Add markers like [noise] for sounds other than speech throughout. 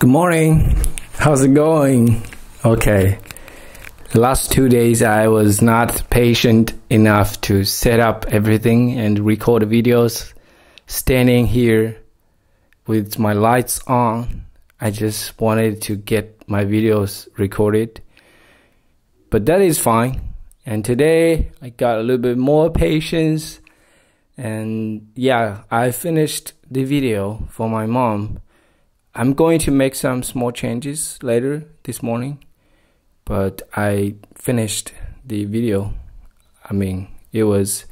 Good morning. How's it going? Okay. The last two days I was not patient enough to set up everything and record videos. Standing here with my lights on, I just wanted to get my videos recorded. But that is fine. And today I got a little bit more patience. And yeah, I finished the video for my mom I'm going to make some small changes later this morning, but I finished the video. I mean, it was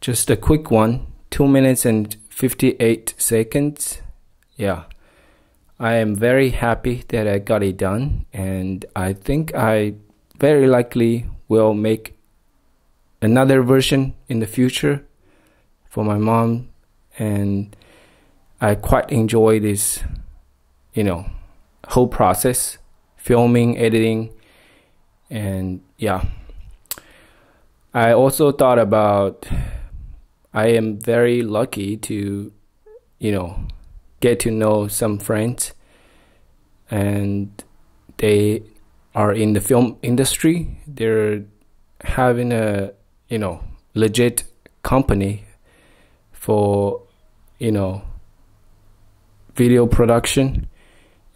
just a quick one, 2 minutes and 58 seconds. Yeah. I am very happy that I got it done and I think I very likely will make another version in the future for my mom and I quite enjoy this, you know, whole process, filming, editing, and yeah. I also thought about I am very lucky to, you know, get to know some friends and they are in the film industry. They're having a, you know, legit company for, you know, video production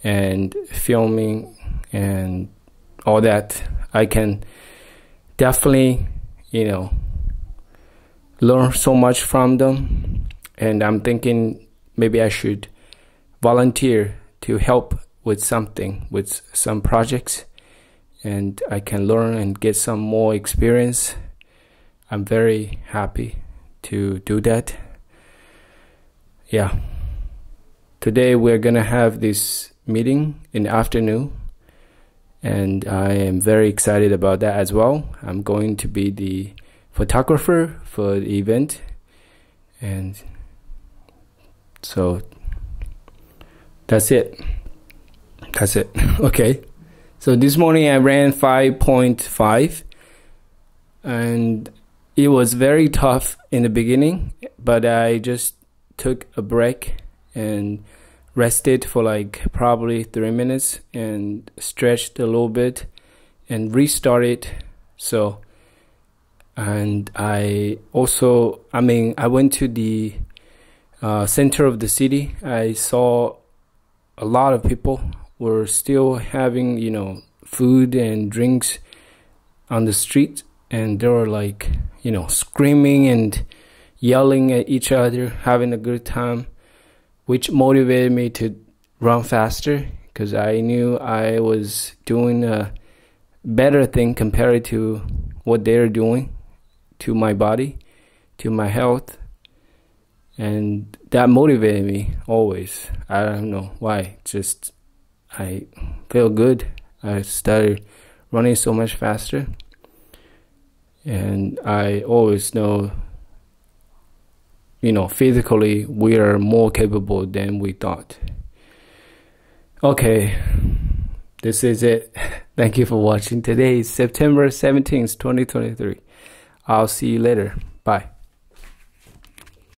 and filming and all that, I can definitely, you know, learn so much from them. And I'm thinking maybe I should volunteer to help with something, with some projects, and I can learn and get some more experience. I'm very happy to do that. Yeah. Today we're gonna have this meeting in the afternoon and I am very excited about that as well. I'm going to be the photographer for the event and so that's it. That's it. [laughs] okay. So this morning I ran 5.5 and it was very tough in the beginning, but I just took a break and rested for like probably three minutes and stretched a little bit and restarted. So, and I also, I mean, I went to the uh, center of the city. I saw a lot of people were still having, you know, food and drinks on the street, and they were like, you know, screaming and yelling at each other, having a good time which motivated me to run faster because I knew I was doing a better thing compared to what they're doing to my body, to my health. And that motivated me always. I don't know why. Just I feel good. I started running so much faster. And I always know you know, physically we are more capable than we thought. Okay, this is it. [laughs] Thank you for watching. Today is September 17th, 2023. I'll see you later. Bye.